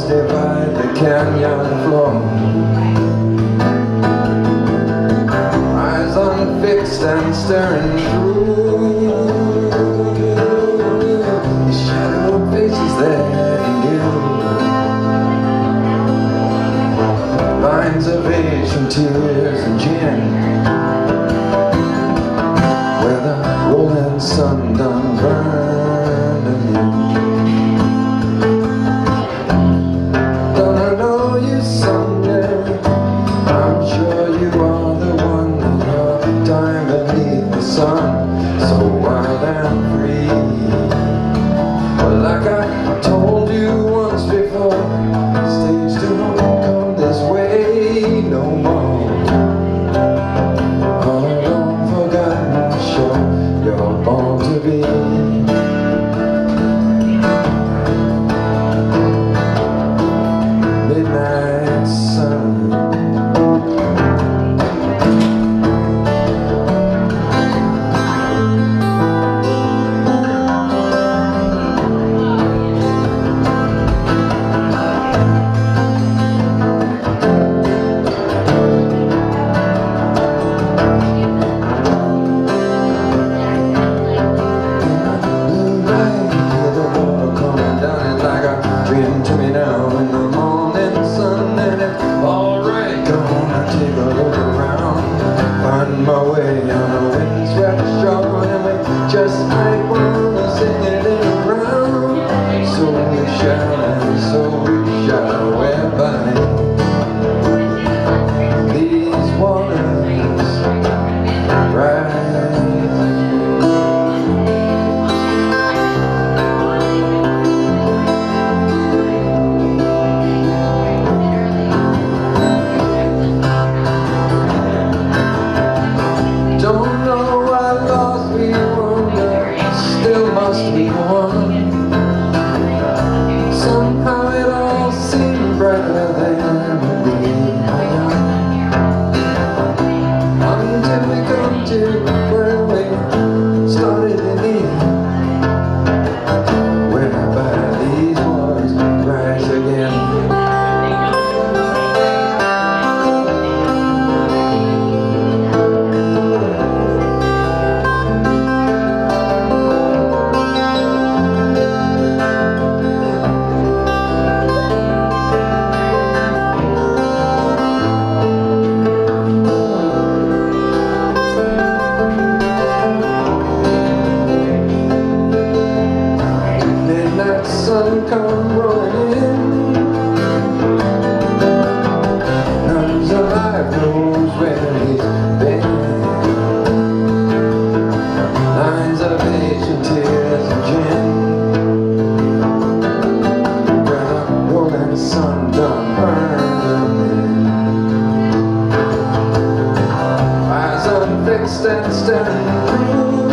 walls divide the canyon floor. Eyes unfixed and staring through. sit there. stand, stand, stand.